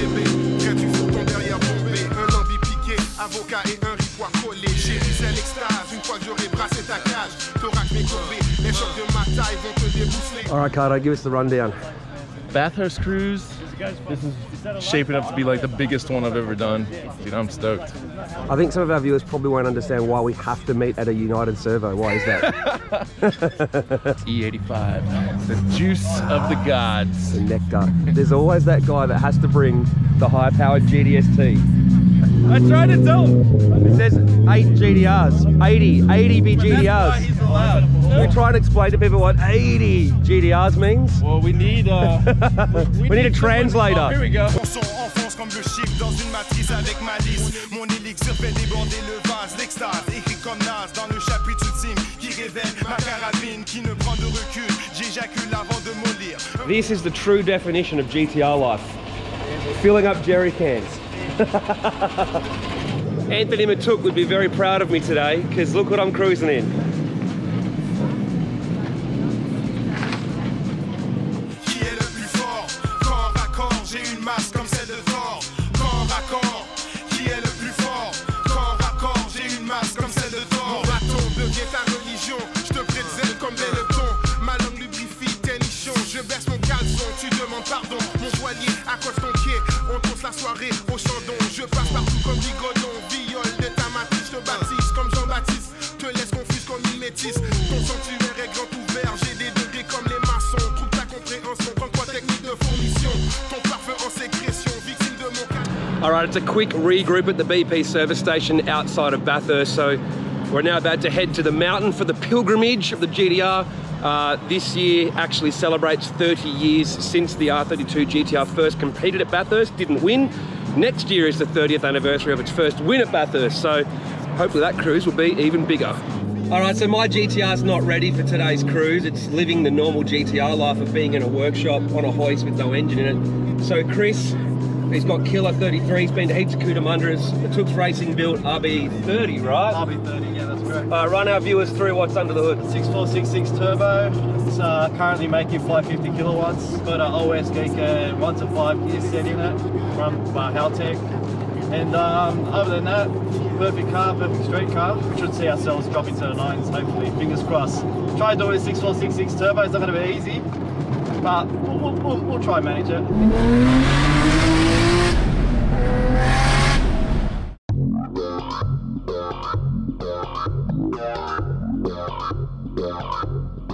bébé. Du derrière bombé. Un lambi piqué, avocat et un ripois collé. J'ai l'extase. Une fois que j'aurai brassé ta cage, t'auras mes courbés. Les chocs de ma taille vont te. Alright, Carter, give us the rundown. Bathurst Cruise. This is shaping up to be like the biggest one I've ever done. Dude, I'm stoked. I think some of our viewers probably won't understand why we have to meet at a United Servo. Why is that? E85, the juice of the gods. the nectar. There's always that guy that has to bring the high-powered GTST. I tried to tell him. It says 8 GTRs, 80, 80 be That's why GTRs. he's allowed. We try and explain to people what 80 GTRs means. Well, we need uh, We need a translator. Oh, here we go. Mon son enfonce comme le chiffre dans une matrice avec malice. Mon élixir fait déborder le vase, l'extase, écrit comme Nas dans le chapitre ultime qui révèle ma carabine qui ne prend de recul. J'éjacule avant de mollir. This is the true definition of GTR life. Filling up jerry cans. Anthony Matuk would be very proud of me today because look what I'm cruising in. Comme viol de ta matrice, te baptise comme Jean-Baptiste. Te laisse comme une métisse. Ton sanctuaire est grand ouvert, j'ai des degrés comme les maçons. Trouve ta compréhension, comme technique de fournition. Ton parfum en sécrétion, victime de mon cas. All right, it's a quick regroup at the BP service station outside of Bathurst. So we're now about to head to the mountain for the pilgrimage of the GTR. Uh, this year actually celebrates 30 years since the R32 GTR first competed at Bathurst, didn't win. Next year is the 30th anniversary of its first win at Bathurst. So hopefully that cruise will be even bigger. All right, so my GTR's not ready for today's cruise. It's living the normal GTR life of being in a workshop on a hoist with no engine in it. So Chris, he's got Killer 33, he's been to heaps of Cootamundras. The Tooks Racing built RB30, right? RB30, yeah, that's correct. Uh, run our viewers through what's under the hood. 6466 turbo. It's uh, currently making 550 kilowatts. Got an OS Giken 1 to 5 gear set in it from uh, Haltech. And um, other than that, perfect car, perfect street car. We should see ourselves dropping to the nines, hopefully. Fingers crossed. Try doing a 6466 turbo. It's not going to be easy, but we'll, we'll, we'll, we'll try and manage it.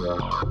Yeah.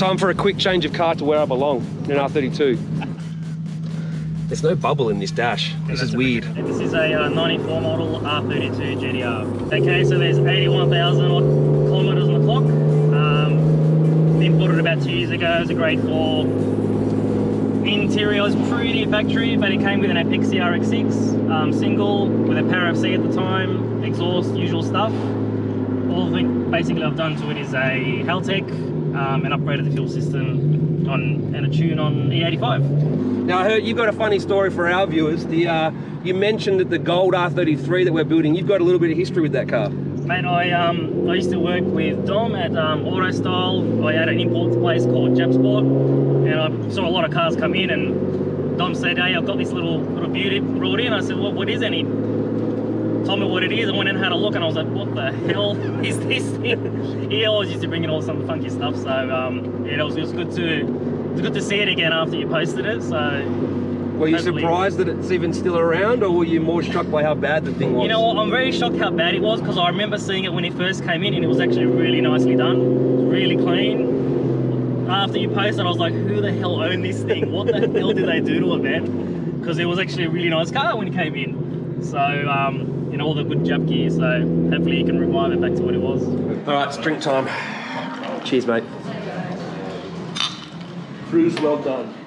Time for a quick change of car to where I belong, in an R32. There's no bubble in this dash. This is weird. This is a uh, 94 model R32 GTR. Okay, so there's 81,000 kilometers on the clock. Um, imported about two years ago. It was a grade 4. Interior was pretty factory, but it came with an Apexi RX6 um, single with a Power FC at the time, exhaust, usual stuff. All of it basically I've done to it is a Haltech um, and upgraded the fuel system on and a tune on E85. Now I heard you've got a funny story for our viewers. The uh, you mentioned that the gold R33 that we're building, you've got a little bit of history with that car. Mate, I um I used to work with Dom at um, Auto Style. I had an import place called Japsport, and I saw a lot of cars come in. And Dom said, "Hey, I've got this little little beauty brought in." I said, "What what is it?" Told me what it is. I went and had a look, and I was like, "What the hell is this thing?" he always used to bring in all some funky stuff. So um, yeah, it was, it was good to it was good to see it again after you posted it. So Were you Hopefully- surprised that it's even still around, or were you more struck by how bad the thing was? You know what? I'm very shocked how bad it was because I remember seeing it when it first came in and it was actually really nicely done. Really clean. After you posted, I was like, who the hell owned this thing? What the hell did they do to it, man? Because it was actually a really nice car when it came in. So, um, you know, all the good jump gear. So hopefully you can revive it back to what it was. All right, it's drink time. Cheers, mate. Cruise well done.